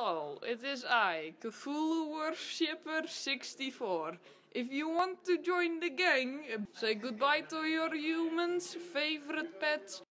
Hello, it is I, Cthulhu Worshipper 64. If you want to join the gang, say goodbye to your humans, favorite pets,